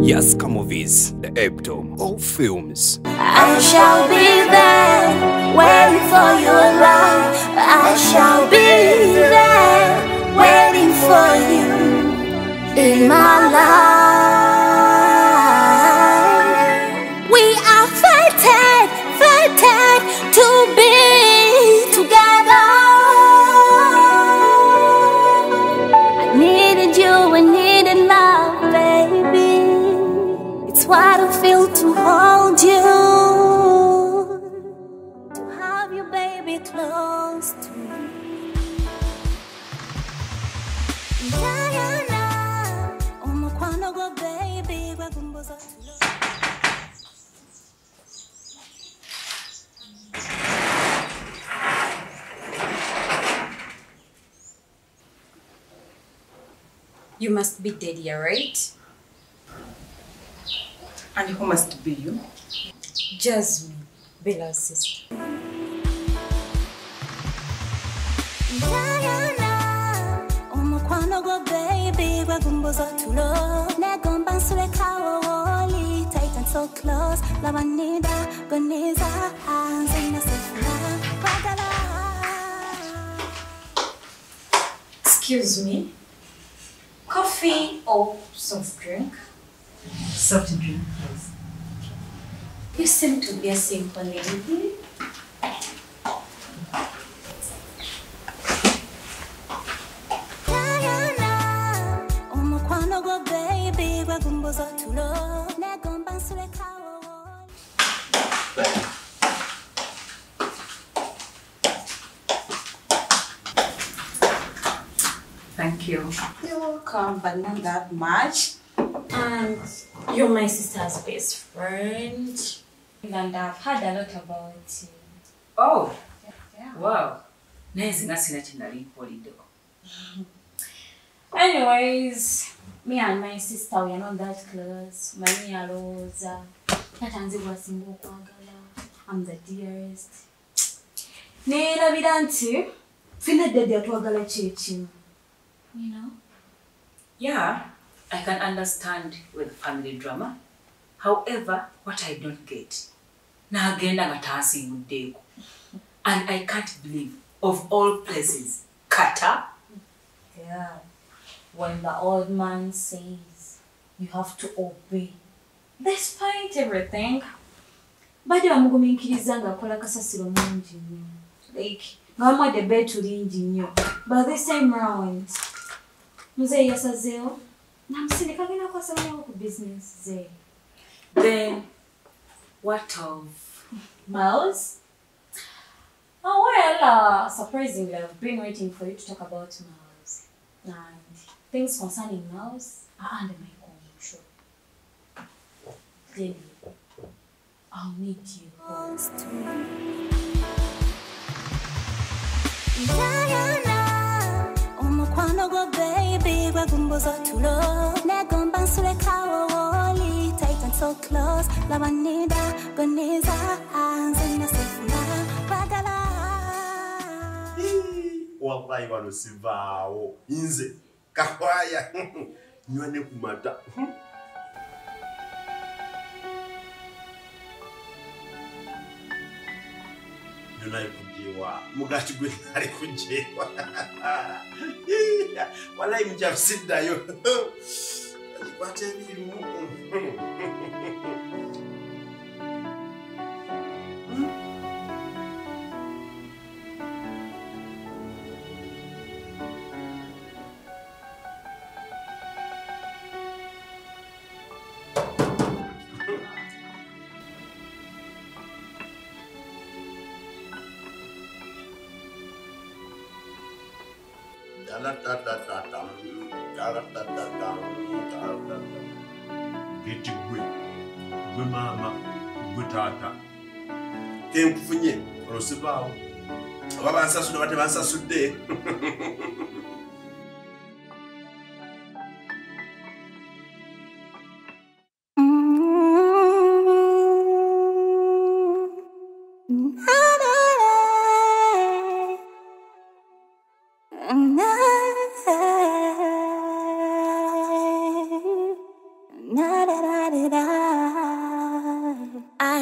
Yaska Movies, the epitome of films. I shall be there waiting for your love. I shall be there waiting for you in my life. You must be Daddy, right? And who must be you? Jasmine, Bella's sister. Baby gwagumbuza tulo. Negomba nsule kawo woli, tight and so close. Labanida, goniza, anzina sefuna, kwagala. Excuse me. Coffee or soft drink? Soft drink, please. You seem to be a simple lady. Gwagumbuza tulo. Negomba nsule kawo. Thank you. You're welcome, but not that much. And you're my sister's best friend. And I've heard a lot about you. Oh, yeah. wow. naye nze nga sina kye nali mpuliddewo Anyways, me and my sister we are not that close. Mani alowooza natanze bwasinga okwagala. I'm the dearest. Neerabira nti fina dadi atwagala kyekimu. You know? yeah i can understand with family drama however what i don't get n'agenda nga tansiibuddeeko and i can't believe of all places kata Yeah. When the old man says you have to obey. Despite everything. Bade bamugumiikiriza ng'akola kasasiro mungi nnyo. Like, nga bamuwadde lingi nnyo. But this time round, muzeeyi yasazeewo namusindika agenda kwasabanyawo ku business ze. then what of Miles? Oh, well, uh, surprisingly, I've been waiting for you to talk about Miles. And things concerning Miles are under my control. I'll need you. close to me. Diana, umukwano gwo baby gwagumbuza tulo. Negomba nsule kawo woli, tight and so close. Labanida, goniza, anzina sefuna, kwagala. wallahi wano sivaawo nze kahwaya nywane kumata dunai hmm. kujewa mugati gwenari kujewa walai mjafsinda yo. Alikwate elimu geti gwe gwe maama gwe taata kenkufunye olosibaawo oba bansasudde oba tebansasudde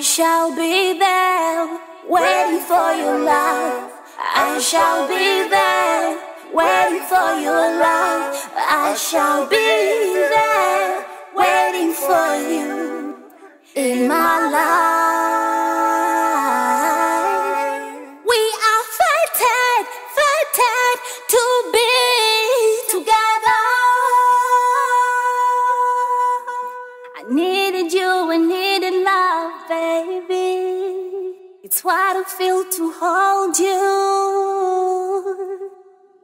shall be there, waiting for your love. I shall be there, waiting for your love. I shall be there, waiting for you in my life. I feel to hold you,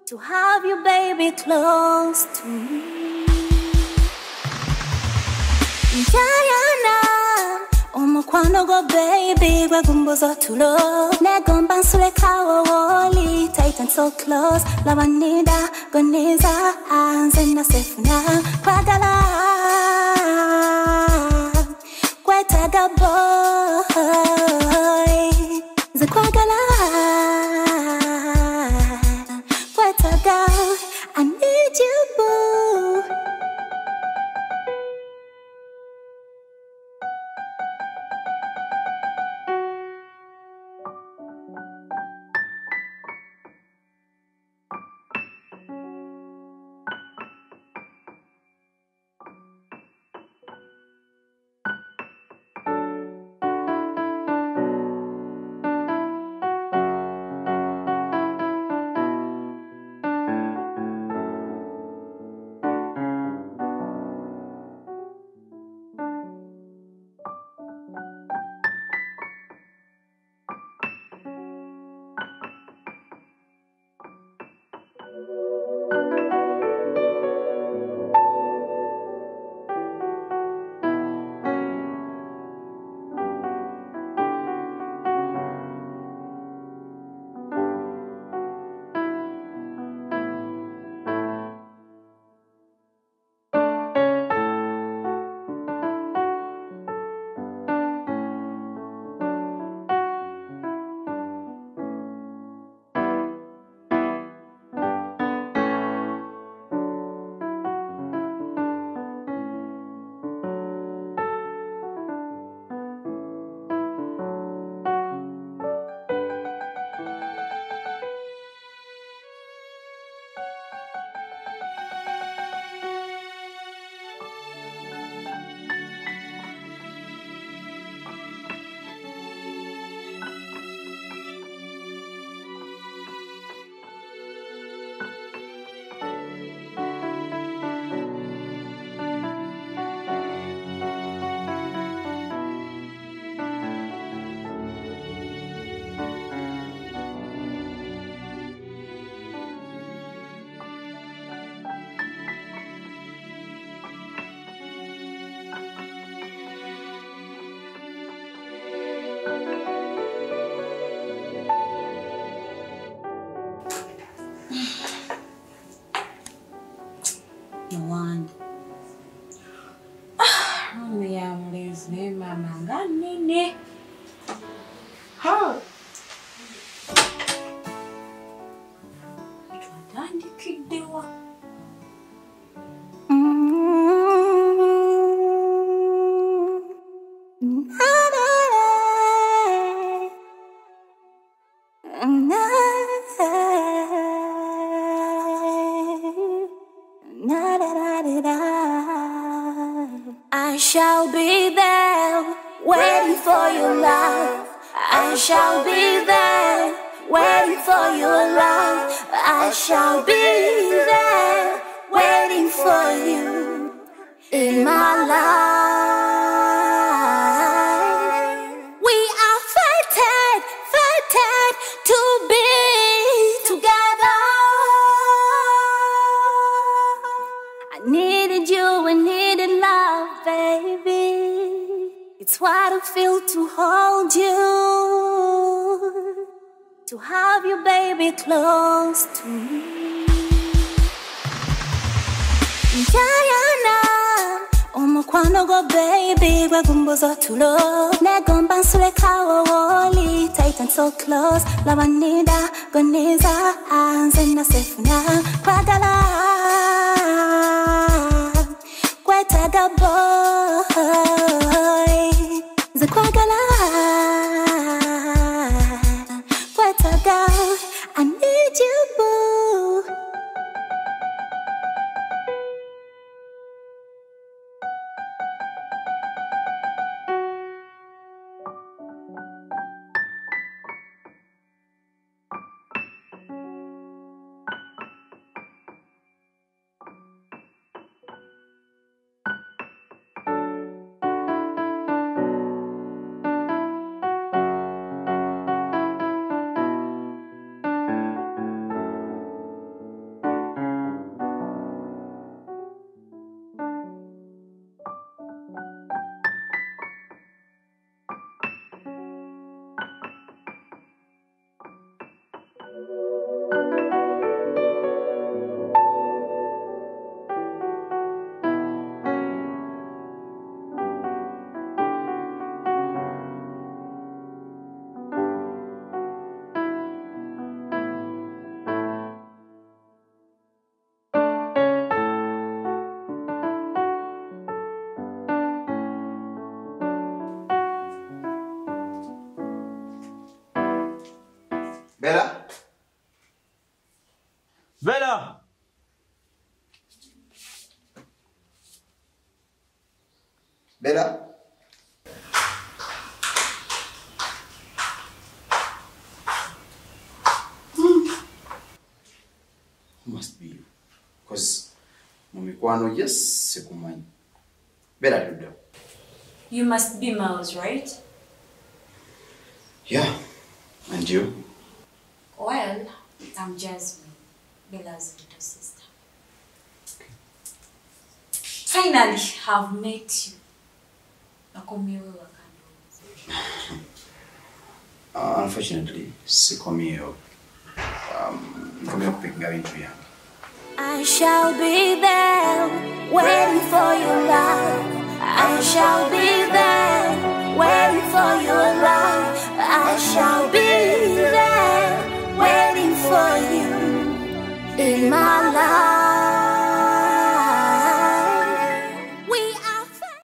to have you, baby, close to me. Diana, omukwano gwo baby gwe gumbuza tulo. Negomba nsulekawo woli tight and so close. Laba nida goniza nze nasefuna kwagala kwetaga boy זה כבר גלם shall be there, waiting for your love. I shall be there, waiting for your love. I shall be there, waiting for you in my life. I feel to hold you, to have you, baby, close to me. Diana, omukwano gwo baby gwe gumbuza tulo. Negomba nsulekawo woli tight and so close. Laba nida goniza nze nasefuna kwagala kwetaga boy Bella? Bella! Bella? Must be you. Because mu mikwano sikumanyi. You must be Miles, right? Yeah. And you? Well, I'm Jasmine, Bella's little sister. Finally, I've met you. Nakomyewe wakando. Uh, unfortunately, sikomyeyo. Um, nkomyeyo kupinga bintu byange. I shall be there waiting for your love. I shall be there waiting for your love. I shall be in my life.